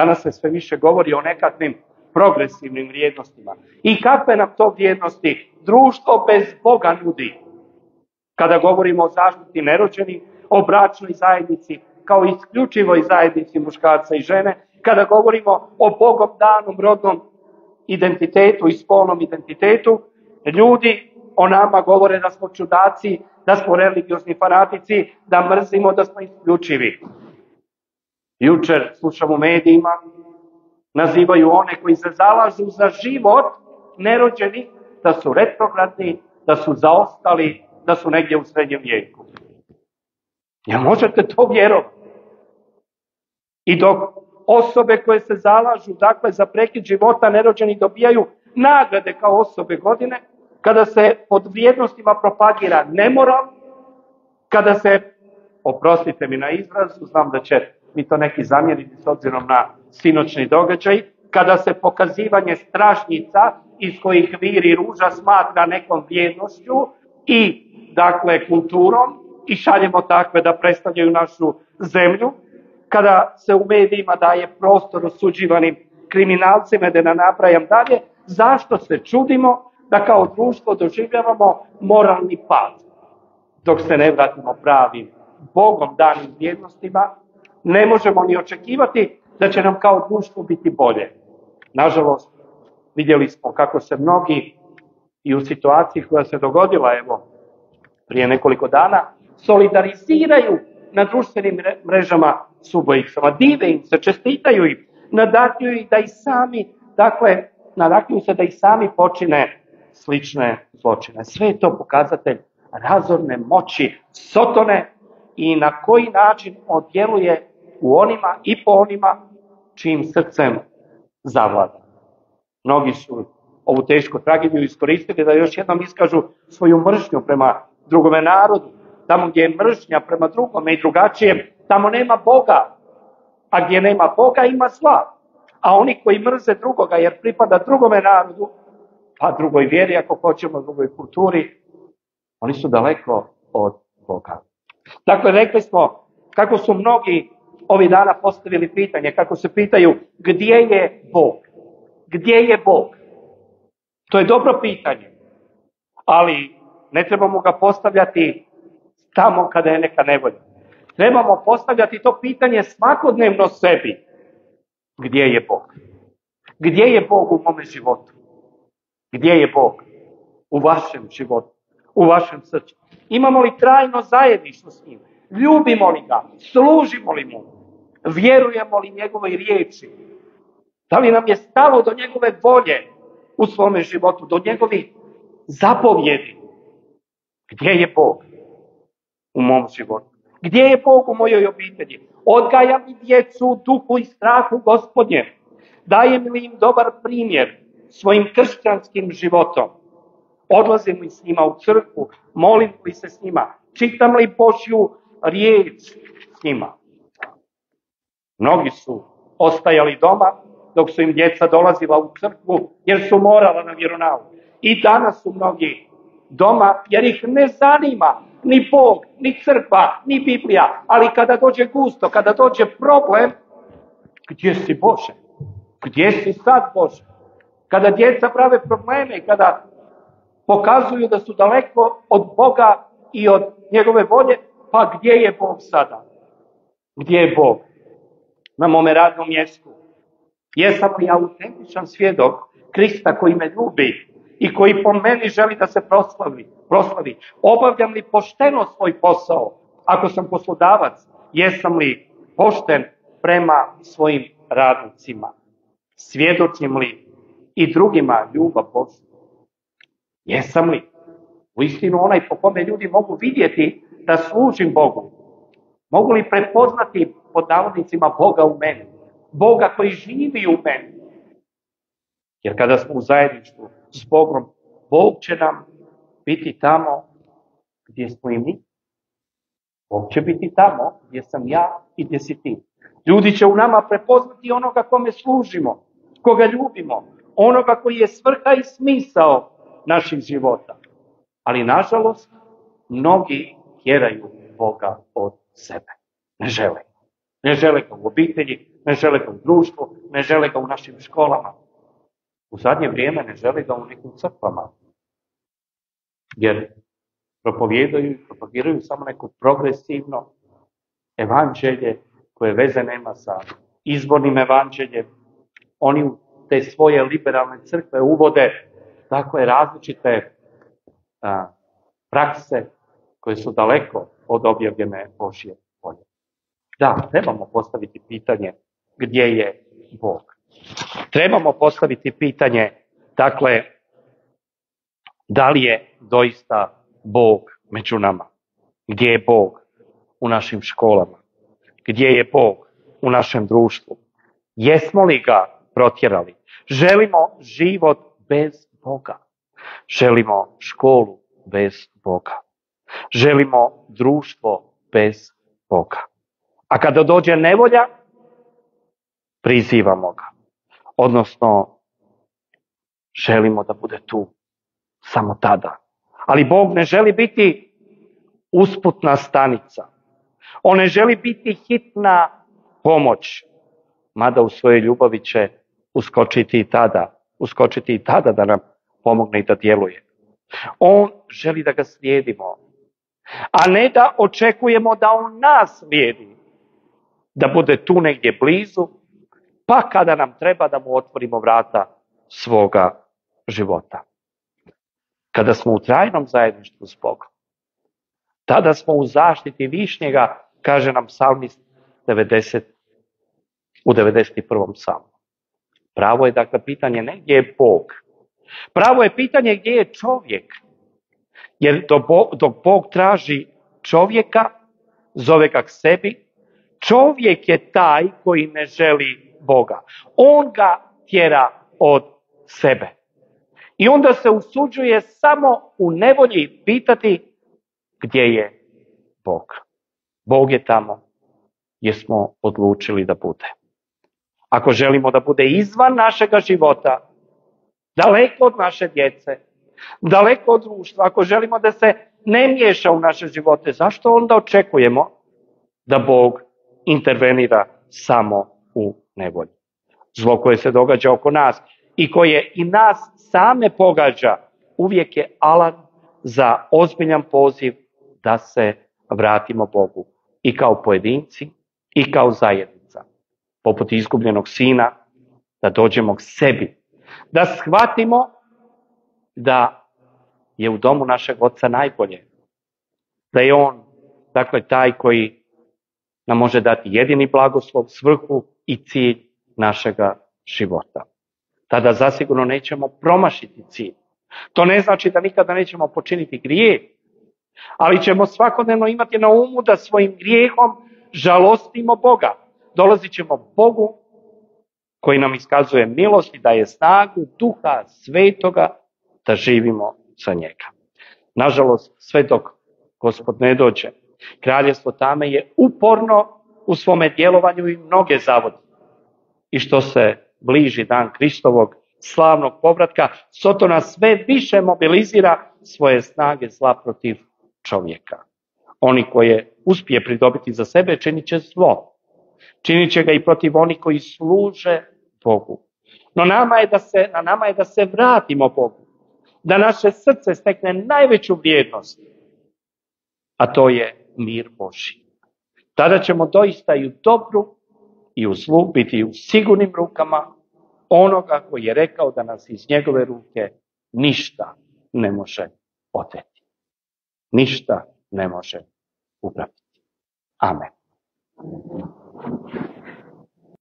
Danas se sve više govori o nekakvim progresivnim vrijednostima. I kakve nam to vrijednosti društvo bez Boga nudi? Kada govorimo o zaštiti nerođenih, o bračnoj zajednici, kao isključivoj zajednici muškarca i žene, kada govorimo o Bogom danom rodnom identitetu i spolnom identitetu, ljudi o nama govore da smo čudaci, da smo religiozni fanatici, da mrzimo, da smo isključivi. Jučer slušam u medijima, nazivaju one koji se zalažu za život nerođeni, da su retrogradni, da su zaostali, da su negdje u srednjem vijeku. Ja možete to vjerovati. I dok osobe koje se zalažu dakle, za prekid života nerođeni dobijaju nagrade kao osobe godine, kada se pod vrijednostima propagira nemoral, kada se, oprostite mi na izrazu, znam da će mi to neki zamjeriti s obzirom na sinoćni događaj, kada se pokazivanje strašnica iz kojih viri ruža smatra nekom vrijednošću i dakle kulturom i šaljemo takve da predstavljaju našu zemlju, kada se u medijima daje prostor osuđivanim kriminalcima, da ne nabrajam dalje, zašto se čudimo da kao društvo doživljavamo moralni pad, dok se ne vratimo pravim Bogom danim vrijednostima, ne možemo ni očekivati da će nam kao društvo biti bolje. Nažalost, vidjeli smo kako se mnogi i u situaciji koja se dogodila evo prije nekoliko dana solidariziraju na društvenim mrežama s ubojicama, dive im se, čestitaju im, nadatljuju ih da i sami, dakle, nadatljuju se da i sami počine slične zločine. Sve je to pokazatelj razorne moći Sotone i na koji način on djeluje u onima i po onima čim srcem zavlada. Mnogi su ovu tešku tragediju iskoristili da još jednom iskažu svoju mržnju prema drugome narodu. Tamo gdje je mržnja prema drugome i drugačijem, tamo nema Boga. A gdje nema Boga ima zla. A oni koji mrze drugoga jer pripada drugome narodu, pa drugoj vjeri ako hoćemo, drugoj kulturi, oni su daleko od Boga. Dakle, rekli smo kako su mnogi ovih dana postavili pitanje, kako se pitaju gdje je Bog? Gdje je Bog? To je dobro pitanje, ali ne trebamo ga postavljati tamo kada je neka nevolja. Trebamo postavljati to pitanje svakodnevno sebi. Gdje je Bog? Gdje je Bog u mome životu? Gdje je Bog? U vašem životu, u vašem srcu. Imamo li trajno zajedništvo s njim? Ljubimo li ga? Služimo li mu? Vjerujemo li njegovoj riječi? Da li nam je stalo do njegove volje u svome životu, do njegovih zapovjedi? Gdje je Bog u mom životu? Gdje je Bog u mojoj obitelji? Odgajam li djecu u duhu i strahu gospodnje? Dajem li im dobar primjer svojim kršćanskim životom? Odlazim li s njima u crkvu? Molim li se s njima? Čitam li Božju riječ s njima? Mnogi su ostajali doma dok su im djeca dolazila u crkvu jer su morala na vjeronauk. I danas su mnogi doma jer ih ne zanima ni Bog, ni crkva, ni Biblija. Ali kada dođe gusto, kada dođe problem, gdje si Bože? Gdje si sad Bože? Kada djeca prave probleme, kada pokazuju da su daleko od Boga i od njegove volje, pa gdje je Bog sada? Gdje je Bog? Na mome radnom mjestu. Jesam li autentičan svjedok Krista koji me ljubi i koji po meni želi da se proslavi? proslavi. Obavljam li pošteno svoj posao? Ako sam poslodavac, jesam li pošten prema svojim radnicima? Svjedočim li i drugima ljubav Božja? Jesam li? U istinu onaj po kome ljudi mogu vidjeti da služim Bogu. Mogu li prepoznati pod navodnicima Boga u meni? Boga koji živi u meni. Jer kada smo u zajedništvu s Bogom, Bog će nam biti tamo gdje smo i mi. Bog će biti tamo gdje sam ja i gdje si ti. Ljudi će u nama prepoznati onoga kome služimo, koga ljubimo, onoga koji je svrha i smisao naših života. Ali nažalost, mnogi tjeraju Boga od sebe. Ne žele. Ne žele ga u obitelji, ne žele ga u društvu, ne žele ga u našim školama. U zadnje vrijeme ne žele ga u nekim crkvama. Jer propovijedaju i propagiraju samo neko progresivno evanđelje koje veze nema sa izbornim evanđeljem. Oni u te svoje liberalne crkve uvode takve različite prakse koje su daleko od objavljene Božje volje. Da, trebamo postaviti pitanje gdje je Bog. Trebamo postaviti pitanje, dakle, da li je doista Bog među nama? Gdje je Bog u našim školama? Gdje je Bog u našem društvu? Jesmo li ga protjerali? Želimo život bez Boga. Želimo školu bez Boga. Želimo društvo bez Boga. A kada dođe nevolja, prizivamo ga. Odnosno, želimo da bude tu samo tada. Ali Bog ne želi biti usputna stanica. On ne želi biti hitna pomoć. Mada u svojoj ljubavi će uskočiti i tada. Uskočiti i tada da nam pomogne i da djeluje. On želi da ga slijedimo. A ne da očekujemo da on nas slijedi. Da bude tu negdje blizu, pa kada nam treba da mu otvorimo vrata svoga života. Kada smo u trajnom zajedništvu s Bogom, tada smo u zaštiti višnjega, kaže nam psalmist 90, u 91. psalmu. Pravo je dakle pitanje ne gdje je Bog. Pravo je pitanje gdje je čovjek. Jer dok Bog traži čovjeka, zove ga sebi, čovjek je taj koji ne želi Boga. On ga tjera od sebe. I onda se usuđuje samo u nevolji pitati gdje je Bog. Bog je tamo gdje smo odlučili da bude. Ako želimo da bude izvan našega života, daleko od naše djece, daleko od društva, ako želimo da se ne miješa u naše živote, zašto onda očekujemo da Bog intervenira samo u nevolji? Zlo koje se događa oko nas i koje i nas same pogađa, uvijek je alat za ozbiljan poziv da se vratimo Bogu. I kao pojedinci, i kao zajednica. Poput izgubljenog sina, da dođemo k sebi. Da shvatimo da je u domu našeg oca najbolje. Da je on, dakle, taj koji nam može dati jedini blagoslov, svrhu i cilj našega života tada zasigurno nećemo promašiti cilj. To ne znači da nikada nećemo počiniti grijeh, ali ćemo svakodnevno imati na umu da svojim grijehom žalostimo Boga. Dolazit ćemo Bogu koji nam iskazuje milost i daje snagu duha svetoga da živimo sa njega. Nažalost, sve dok gospod ne dođe, kraljestvo tame je uporno u svome djelovanju i mnoge zavodi. I što se bliži dan Kristovog slavnog povratka, Sotona sve više mobilizira svoje snage zla protiv čovjeka. Oni koje uspije pridobiti za sebe činit će zlo. Činit će ga i protiv onih koji služe Bogu. No nama je da se, na nama je da se vratimo Bogu. Da naše srce stekne najveću vrijednost. A to je mir Boži. Tada ćemo doista i u dobru i u zlu biti u sigurnim rukama onoga koji je rekao da nas iz njegove ruke ništa ne može oteti. Ništa ne može upraviti. Amen.